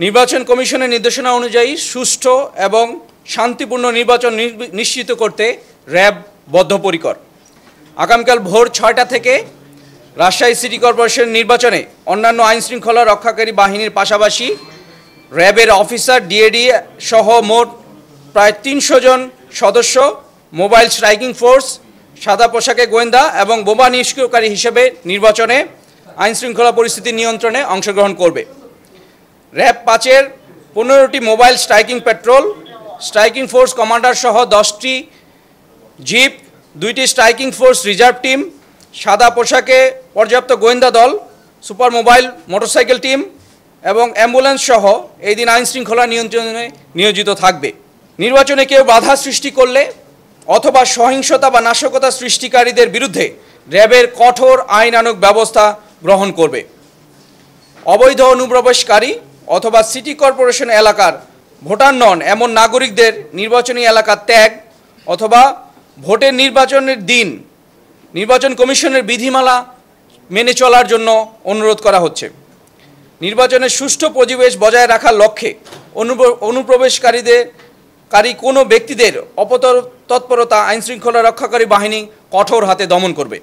নির্বাচন কমিশনের নির্দেশনা অনুযায়ী সুষ্ঠু এবং শান্তিপূর্ণ নির্বাচন নিশ্চিত করতে র্যাব বদ্ধপরিকর। আগামীকাল ভোর ছয়টা থেকে রাজশাহী সিটি কর্পোরেশন নির্বাচনে অন্যান্য আইন শৃঙ্খলা রক্ষাকারী বাহিনীর পাশাপাশি র্যাবের অফিসার, ডিএডি সহ মোট প্রায় তিনশো জন সদস্য, মোবাইল স্ট্রাইকিং ফোর্স, সাদা পোশাকে গোয়েন্দা এবং বোমা নিষ্ক্রিয়কারী হিসেবে নির্বাচনে আইন শৃঙ্খলা পরিস্থিতি নিয়ন্ত্রণে অংশগ্রহণ করবে। র্যাব পাঁচের পনেরোটি mobile striking patrol, striking force commander সহ দশটি জিপ, দুইটি স্ট্রাইকিং ফোর্স রিজার্ভ টিম, সাদা পোশাকে পর্যাপ্ত গোয়েন্দা দল, সুপার মোবাইল মোটরসাইকেল টিম এবং অ্যাম্বুলেন্স সহ এই দিন আইন শৃঙ্খলা নিয়ন্ত্রণে নিয়োজিত থাকবে। নির্বাচনে কেউ বাধা সৃষ্টি করলে অথবা সহিংসতা বা নাশকতা সৃষ্টিকারীদের বিরুদ্ধে র্যাবের কঠোর আইনানুগ ব্যবস্থা গ্রহণ করবে। অবৈধ অনুপ্রবেশকারী অথবা সিটি কর্পোরেশন এলাকার ভোটার নন, এমন নাগরিকদের নির্বাচনী এলাকা ত্যাগ অথবা ভোটের নির্বাচনের দিন নির্বাচন কমিশনের বিধিমালা মেনে চলার জন্য অনুরোধ করা হচ্ছে। নির্বাচনের সুষ্ঠু পরিবেশ বজায় রাখার লক্ষ্যে অনুপ্র- অনুপ্রবেশকারীদের, কারী কোনো ব্যক্তিদের অপতৎপরতা, আইনশৃঙ্খলা রক্ষাকারী বাহিনী কঠোর হাতে দমন করবে।